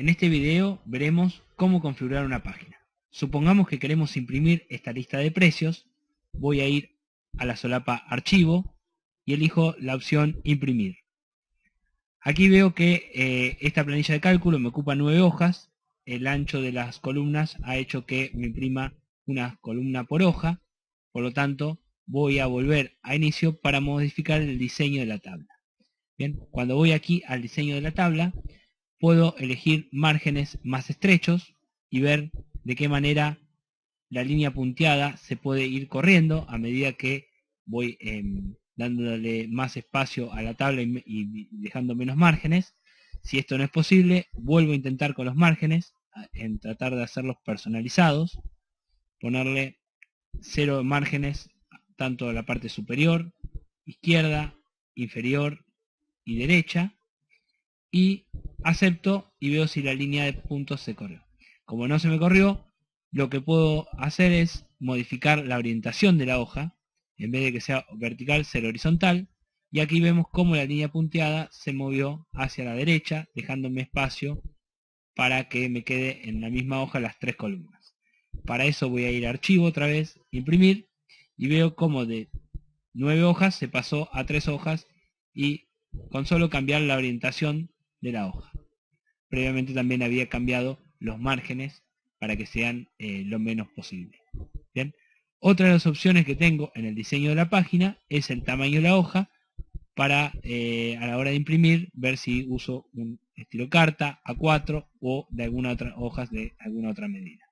En este video veremos cómo configurar una página. Supongamos que queremos imprimir esta lista de precios. Voy a ir a la solapa Archivo y elijo la opción Imprimir. Aquí veo que eh, esta planilla de cálculo me ocupa nueve hojas. El ancho de las columnas ha hecho que me imprima una columna por hoja. Por lo tanto, voy a volver a inicio para modificar el diseño de la tabla. Bien, cuando voy aquí al diseño de la tabla, puedo elegir márgenes más estrechos y ver de qué manera la línea punteada se puede ir corriendo a medida que voy em, dándole más espacio a la tabla y, dejando menos márgenes. Si esto no es posible, vuelvo a intentar con los márgenes, en tratar de hacerlos personalizados, ponerle cero márgenes tanto a la parte superior, izquierda, inferior y derecha, y acepto y veo si la línea de puntos se corrió. Como no se me corrió, lo que puedo hacer es modificar la orientación de la hoja, en vez de que sea vertical, ser horizontal, y aquí vemos cómo la línea punteada se movió hacia la derecha, dejándome espacio para que me quede en la misma hoja las tres columnas. Para eso voy a ir a archivo otra vez, imprimir, y veo cómo de nueve hojas se pasó a tres hojas y con solo cambiar la orientación de la hoja. Previamente también había cambiado los márgenes para que sean eh, lo menos posible. Bien. Otra de las opciones que tengo en el diseño de la página es el tamaño de la hoja para eh, a la hora de imprimir ver si uso un estilo carta, A4 o de alguna otra hojas de alguna otra medida.